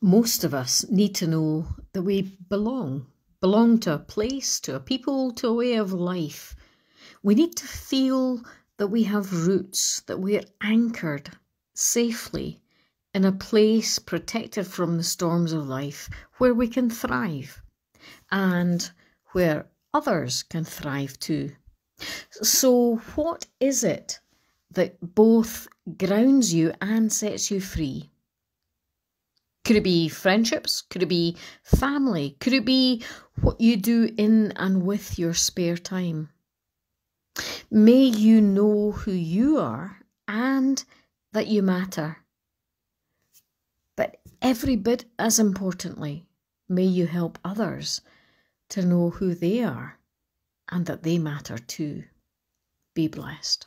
most of us need to know that we belong, belong to a place, to a people, to a way of life. We need to feel that we have roots, that we're anchored safely in a place protected from the storms of life where we can thrive and where others can thrive too. So, what is it that both grounds you and sets you free? Could it be friendships? Could it be family? Could it be what you do in and with your spare time? May you know who you are and that you matter. But every bit as importantly, may you help others to know who they are and that they matter too. Be blessed.